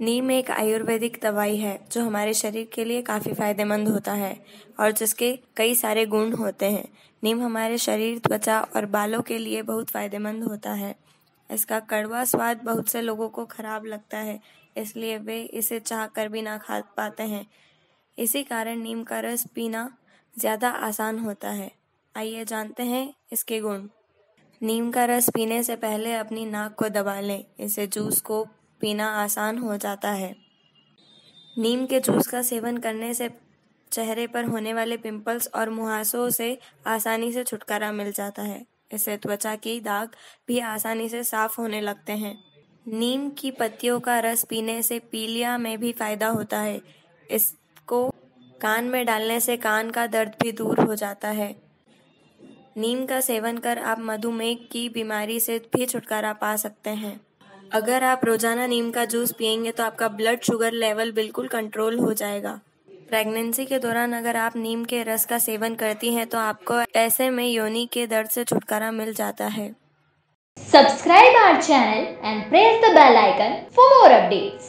नीम एक आयुर्वेदिक दवाई है, जो हमारे शरीर के लिए काफ़ी फ़ायदेमंद होता है और जिसके कई सारे गुण होते हैं। नीम हमारे शरीर, त्वचा और बालों के लिए बहुत फ़ायदेमंद होता है। इसका कड़वा स्वाद बहुत से लोगों को खराब लगता है, इसलिए वे इसे चाह कर भी ना खा पाते हैं। इसी कारण नीम का रस पीना ज़्यादा आसान होता है। आइए जानते हैं इसके गुण। नीम का रस पीने से पहले अपनी नाक को दबा लें। इसे जूस को पीना आसान हो जाता है। नीम के जूस का सेवन करने से चेहरे पर होने वाले पिंपल्स और मुहासों से आसानी से छुटकारा मिल जाता है। इससे त्वचा की दाग भी आसानी से साफ़ होने लगते हैं। नीम की पत्तियों का रस पीने से पीलिया में भी फ़ायदा होता है। इसको कान में डालने से कान का दर्द भी दूर हो जाता है। नीम का सेवन कर आप मधुमेह की बीमारी से भी छुटकारा पा सकते हैं। अगर आप रोज़ाना नीम का जूस पियेंगे तो आपका ब्लड शुगर लेवल बिल्कुल कंट्रोल हो जाएगा प्रेगनेंसी के दौरान अगर आप नीम के रस का सेवन करती हैं तो आपको ऐसे में योनि के दर्द से छुटकारा मिल जाता है subscribe our channel and press the bell icon for more updates.